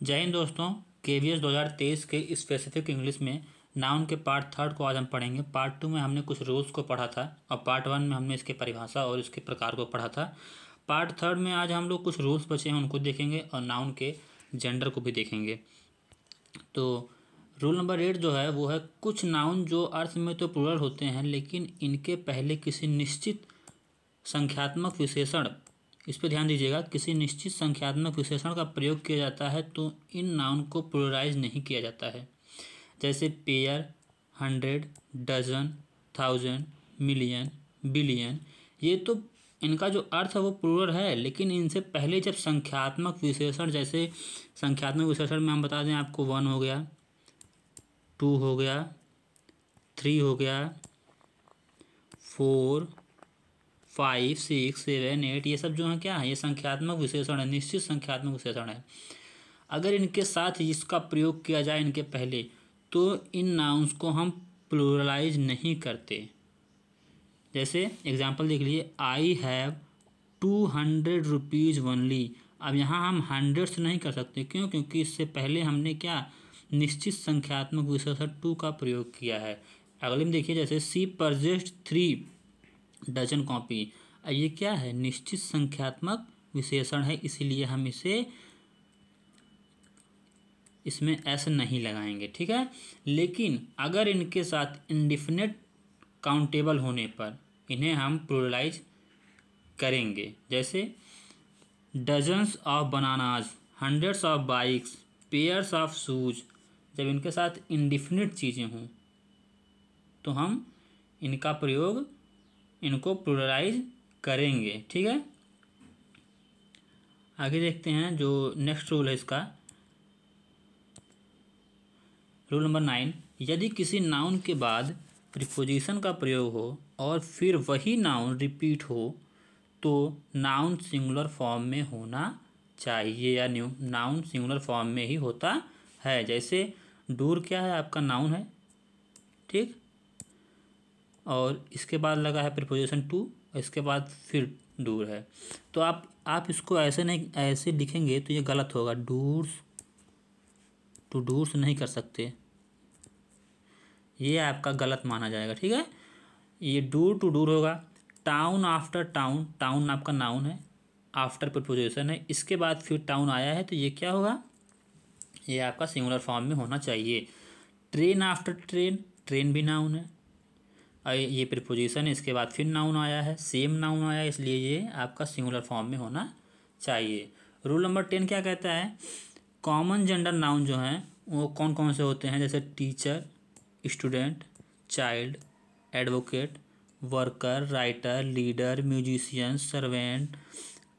जय हिंद दोस्तों के वी एस दो हज़ार तेईस के स्पेसिफिक इंग्लिश में नाउन के पार्ट थर्ड को आज हम पढ़ेंगे। पार्ट टू में हमने कुछ रूल्स को पढ़ा था और पार्ट वन में हमने इसके परिभाषा और इसके प्रकार को पढ़ा था। पार्ट थर्ड में आज हम लोग कुछ रूल्स बचे हैं, उनको देखेंगे और नाउन के जेंडर को भी देखेंगे। तो रूल नंबर एट जो है, वो है कुछ नाउन जो अर्थ में तो प्लूरल होते हैं, लेकिन इनके पहले किसी निश्चित संख्यात्मक विशेषण इस पर ध्यान दीजिएगा, किसी निश्चित संख्यात्मक विशेषण का प्रयोग किया जाता है तो इन नाउन को प्लूरलाइज नहीं किया जाता है। जैसे pair hundred dozen thousand million billion ये तो इनका जो अर्थ है वो प्लूरल है, लेकिन इनसे पहले जब संख्यात्मक विशेषण जैसे संख्यात्मक विशेषण में हम बता दें आपको वन हो गया टू हो गया थ्री हो गया four five six seven eight ये सब जो है क्या है? ये संख्यात्मक विशेषण है, निश्चित संख्यात्मक विशेषण है। अगर इनके साथ इसका प्रयोग किया जाए इनके पहले तो इन नाउन्स को हम प्लूरलाइज नहीं करते। जैसे एग्जांपल देख लीजिए I have two hundred rupees only अब यहाँ हम हंड्रेड से नहीं कर सकते। क्यों? क्योंकि इससे पहले हमने क्या? निश्चित संख्यात्मक विशेषण टू का प्रयोग किया है। अगले में देखिए, जैसे she purchased three dozen copy. ये क्या है? निश्चित संख्यात्मक विशेषण है, इसीलिए हम इसे इसमें एस नहीं लगाएँगे, ठीक है? लेकिन अगर इनके साथ इंडिफिनेट काउंटेबल होने पर इन्हें हम प्लूरलाइज करेंगे, जैसे dozens of bananas hundreds of bikes pairs of shoes जब इनके साथ इंडिफिनिट चीज़ें हों तो हम इनका प्रयोग इनको प्लूरलाइज करेंगे, ठीक है? आगे देखते हैं जो नेक्स्ट रूल है इसका। रूल नंबर नाइन यदि किसी नाउन के बाद प्रिपोजिशन का प्रयोग हो और फिर वही नाउन रिपीट हो तो नाउन सिंगुलर फॉर्म में होना चाहिए, या न्यू नाउन सिंगुलर फॉर्म में ही होता है। जैसे डूर क्या है? आपका नाउन है, ठीक? और इसके बाद लगा है प्रिपोजिशन टू इसके बाद फिर डूर है। तो आप आप इसको ऐसे नहीं, ऐसे लिखेंगे तो ये गलत होगा। डूर्स टू डूर्स नहीं कर सकते। ये आपका गलत माना जाएगा, ठीक है? ये डूर टू डूर होगा। टाउन आफ्टर टाउन टाउन आपका नाउन है आफ्टर प्रपोजिशन है। इसके बाद फिर टाउन आया है तो ये क्या होगा? ये आपका सिंगुलर फॉर्म में होना चाहिए। ट्रेन आफ्टर ट्रेन ट्रेन भी नाउन है। ये प्रिपोजिशन है इसके बाद फिर नाउन आया है सेम नाउन आया है इसलिए ये आपका सिंगुलर फॉर्म में होना चाहिए। रूल नंबर टेन क्या कहता है? कॉमन जेंडर नाउन जो हैं, वो कौन कौन से होते हैं? जैसे teacher student child advocate worker writer leader musician servant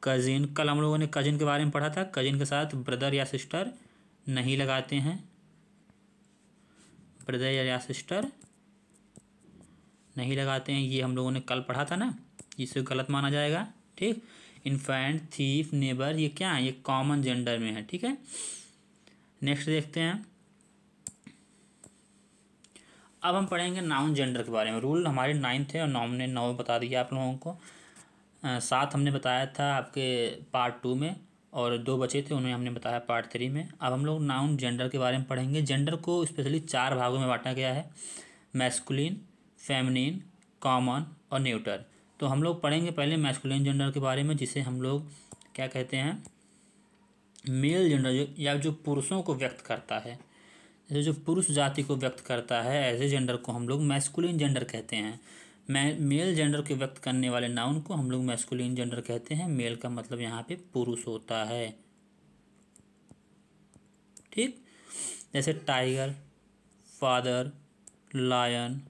cousin कल हम लोगों ने कजिन के बारे में पढ़ा था। कजिन के साथ ब्रदर या सिस्टर नहीं लगाते हैं। ब्रदर या सिस्टर नहीं लगाते हैं। ये हम लोगों ने कल पढ़ा था ना इसे गलत माना जाएगा, ठीक? इन्फेंट थीफ नेबर ये क्या है? ये कॉमन जेंडर में है, ठीक है? नेक्स्ट देखते हैं। अब हम पढ़ेंगे नाउन जेंडर के बारे में। रूल हमारे नाइन्थ है और नौ ने नौ बता दिया आप लोगों को। सात हमने बताया था आपके पार्ट टू में, और दो बचे थे उन्हें हमने बताया पार्ट थ्री में। अब हम लोग नाउन जेंडर के बारे में पढ़ेंगे। जेंडर को स्पेशली चार भागों में बांटा गया है। मैस्कुलिन फेमनिन कॉमन और न्यूटर तो हम लोग पढ़ेंगे पहले मैस्कुलिन जेंडर के बारे में, जिसे हम लोग क्या कहते हैं? मेल जेंडर जो, या जो पुरुषों को व्यक्त करता है. जैसे जो पुरुष जाति को व्यक्त करता है ऐसे जेंडर को हम लोग मैस्कुलिन जेंडर कहते हैं. मै मेल जेंडर को व्यक्त करने वाले नाउन को हम लोग मैस्कुलिन जेंडर कहते हैं. मेल का मतलब यहाँ पे पुरुष होता है. ठीक? जैसे tiger father lion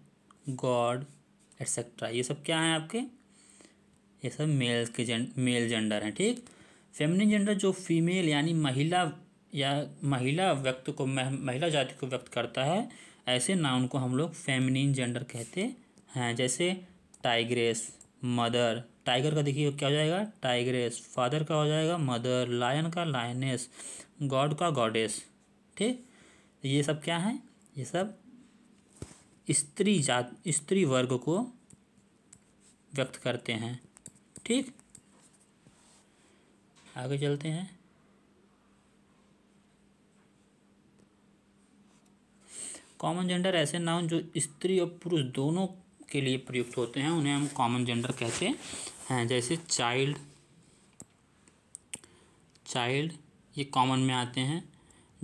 god, etcetera, ये सब क्या हैं आपके? ये सब मेल के जेंड मेल जेंडर हैं, ठीक? फेमिनिन जेंडर जो फीमेल यानी महिला या महिला व्यक्त को महिला जाति को व्यक्त करता है, ऐसे नाउन को हम लोग फेमिनिन जेंडर कहते हैं। जैसे टाइग्रेस मदर टाइगर का देखिए क्या हो जाएगा? टाइग्रेस फादर का हो जाएगा मदर लायन का लायनेस गॉड का गॉडेस ठीक? ये सब क्या है? ये सब स्त्री जात, स्त्री वर्ग को व्यक्त करते हैं। ठीक? आगे चलते हैं। कॉमन जेंडर ऐसे नाउन जो स्त्री और पुरुष दोनों के लिए प्रयुक्त होते हैं, उन्हें हम कॉमन जेंडर कहते हैं। जैसे चाइल्ड चाइल्ड ये कॉमन में आते हैं,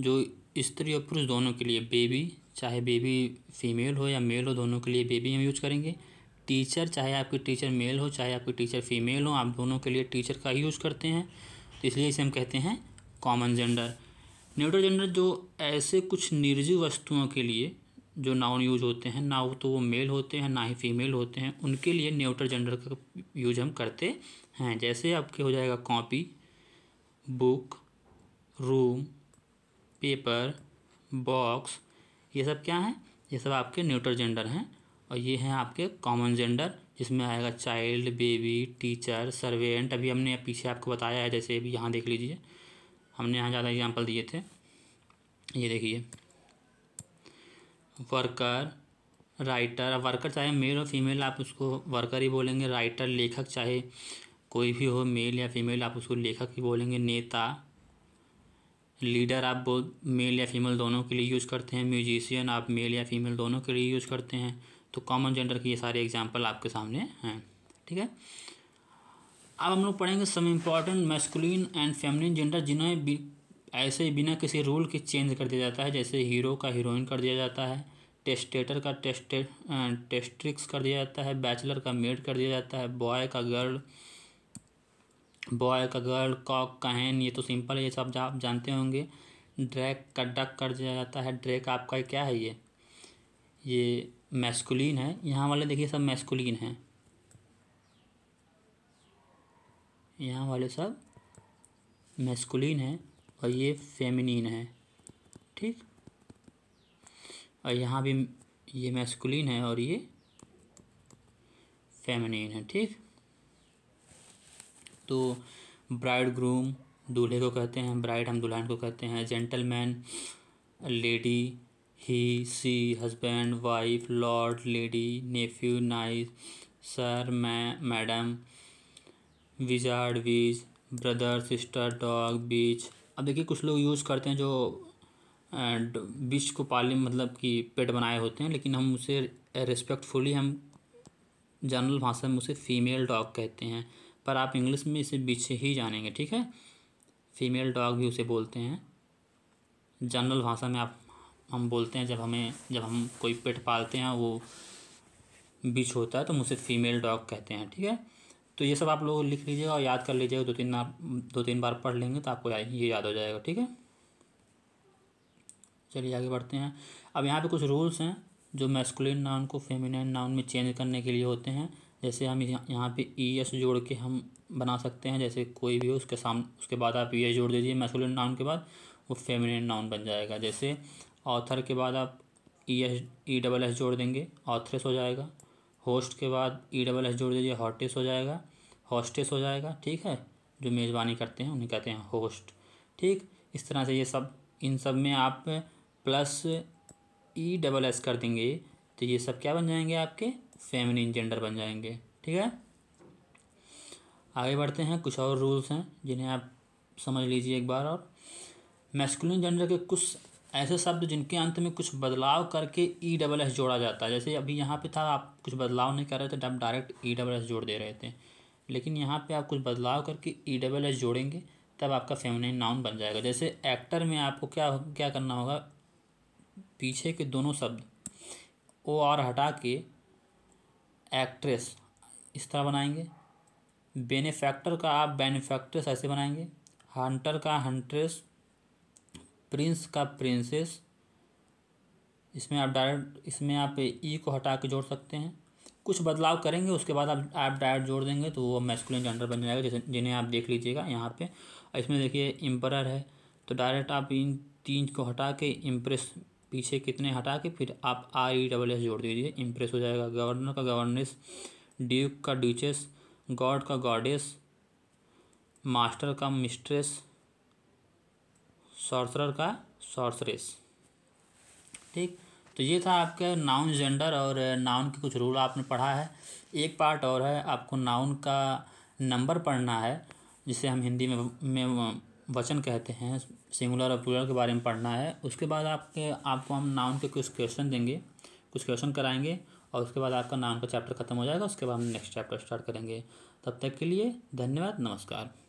जो स्त्री और पुरुष दोनों के लिए बेबी चाहे बेबी फीमेल हो या मेल हो, दोनों के लिए बेबी हम यूज़ करेंगे। टीचर चाहे आपकी टीचर मेल हो, चाहे आपकी टीचर फीमेल हो, आप दोनों के लिए टीचर का ही यूज़ करते हैं। तो इसलिए इसे हम कहते हैं कॉमन जेंडर न्यूट्रल जेंडर जो ऐसे कुछ निर्जीव वस्तुओं के लिए जो नाउन यूज़ होते हैं ना तो वो मेल होते हैं, ना ही फीमेल होते हैं, उनके लिए न्यूट्रल जेंडर का यूज़ हम करते हैं। जैसे आपके हो जाएगा copy book room paper box ये सब क्या हैं? ये सब आपके न्यूट्रल जेंडर हैं और ये हैं आपके कॉमन जेंडर, जिसमें आएगा चाइल्ड, बेबी, टीचर, सर्वेंट। अभी हमने पीछे आपको बताया है, जैसे अभी यहाँ देख लीजिए। हमने यहाँ ज़्यादा एग्ज़ाम्पल दिए थे। ये देखिए। Worker, writer. वर्कर चाहे मेल और फीमेल, आप उसको वर्कर ही बोलेंगे, राइटर, लेखक चाहे कोई भी हो, मेल या फीमेल, आप उसको लेखक ही बोलेंगे, नेता। लीडर आप मेल या फीमेल दोनों के लिए यूज़ करते हैं, म्यूजिशियन आप मेल या फीमेल दोनों के लिए यूज़ करते हैं तो कॉमन जेंडर की ये सारे एग्ज़ाम्पल आपके सामने हैं, ठीक है? अब हम लोग पढ़ेंगे some important masculine and feminine gender जिन्हें ऐसे बिना किसी रूल के चेंज कर दिया जाता है, जैसे हीरो का हीरोइन कर दिया जाता है टेस्टेटर का टेस्टे टेस्ट्रिक्स कर दिया जाता है बैचलर का मेड कर दिया जाता है बॉय का गर्ल बॉय का गर्ल कॉक का हैन ये तो सिंपल है, ये सब आप जानते होंगे। ड्रैक का डक कर दिया जाता है। ड्रैक आपका क्या है ये? ये मैस्कुलिन है। यहाँ वाले देखिए, सब मैस्कुलिन हैं। यहाँ वाले सब मैस्कुलिन है और ये फेमिनिन है। ठीक? और यहाँ भी ये मैस्कुलिन है और ये फेमिनिन है। ठीक? तो ब्राइड ग्रूम दूल्हे को कहते हैं, ब्राइड हम दुल्हन को कहते हैं, gentleman, lady, he, she, husband, wife, lord, lady, nephew niece sir, मैं, madam, wizard, witch, brother, sister, dog, bitch. अब देखिए, कुछ लोग यूज़ करते हैं जो बीच को पाले मतलब कि पेट बनाए होते हैं, लेकिन हम उसे रिस्पेक्टफुली हम जनरल भाषा में उसे फीमेल डॉग कहते हैं। पर आप इंग्लिश में इसे बीच ही जानेंगे, ठीक है? फीमेल डॉग भी उसे बोलते हैं। जनरल भाषा में आप, हम बोलते हैं जब हमें, जब हम कोई पेट पालते हैं, वो बिच होता है तो हम उसे फीमेल डॉग कहते हैं, ठीक है? तो ये सब आप लोग लिख लीजिएगा और याद कर लीजिएगा। दो तीन दो तीन बार पढ़ लेंगे तो आपको ये याद हो जाएगा, ठीक है? चलिए आगे बढ़ते हैं। अब यहाँ पे कुछ रूल्स हैं जो मैस्कुलिन नाउन को फेमिनिन नाउन में चेंज करने के लिए होते हैं। जैसे हम यहाँ पे ई एस जोड़ के हम बना सकते हैं, जैसे कोई भी हो, उसके सामने उसके बाद आप ई एस जोड़ दीजिए मैस्कुलिन नाउन के बाद, वो फेमिनिन नाउन बन जाएगा। जैसे ऑथर के बाद आप E S E double S जोड़ देंगे ऑथरेस हो जाएगा। होस्ट के बाद ई डबल एस जोड़ दीजिए हॉटेस हो जाएगा। हॉस्टेस हो जाएगा, ठीक है? जो मेज़बानी करते हैं, उन्हें कहते हैं होस्ट ठीक? इस तरह से ये सब, इन सब में आप प्लस ई डबल एस कर देंगे तो ये सब क्या बन जाएँगे आपके? फेमिनिन जेंडर बन जाएँगे, ठीक है? आगे बढ़ते हैं, कुछ और रूल्स हैं जिन्हें आप समझ लीजिए एक बार और। मैस्कुलिन जेंडर के कुछ ऐसे शब्द जिनके अंत में कुछ बदलाव करके ई डबल एस जोड़ा जाता है। जैसे अभी यहाँ पे था, आप कुछ बदलाव नहीं कर रहे थे आप डायरेक्ट ई डबल एस जोड़ दे रहे थे। लेकिन यहाँ पे आप कुछ बदलाव करके ई डबल एस जोड़ेंगे, तब आपका फेमिनिन नाउन बन जाएगा। जैसे एक्टर में आपको क्या क्या करना होगा? पीछे के दोनों शब्द, ओ आर हटा के एक्ट्रेस इस तरह बनाएँगे। बेनिफैक्टर का आप बेनिफैक्ट्रेस ऐसे बनाएँगे। हंटर का हंट्रेस, प्रिंस का प्रिंसेस। इसमें आप डायरेक्ट, इसमें आप ई को हटा के जोड़ सकते हैं। कुछ बदलाव करेंगे, उसके बाद आप आप डायरेक्ट जोड़ देंगे तो वो मैस्कुलिन जेंडर बन जाएगा, जैसे, जिन्हें आप देख लीजिएगा यहाँ पे। इसमें देखिए इम्पर है तो डायरेक्ट आप इन तीन को हटा के इम्प्रेस पीछे कितने हटा के फिर आप आर ई डबल एस जोड़ दीजिए। इम्प्रेस हो जाएगा। गवर्नर का गवर्नेस ड्यूक का ड्यूचेस गॉड का गॉडेस मास्टर का मिस्ट्रेस सॉर्सरर का सॉर्सरेस ठीक? तो ये था आपका नाउन जेंडर और नाउन के कुछ रूल आपने पढ़ा है। एक पार्ट और है, आपको नाउन का नंबर पढ़ना है, जिसे हम हिंदी में में वचन कहते हैं सिंगुलर और प्लूरल के बारे में पढ़ना है। उसके बाद आपके, आपको हम नाउन के कुछ क्वेश्चन देंगे, कुछ क्वेश्चन कराएँगे, और उसके बाद आपका नाउन का चैप्टर खत्म हो जाएगा, उसके बाद हम नेक्स्ट चैप्टर स्टार्ट करेंगे। तब तक के लिए धन्यवाद, नमस्कार।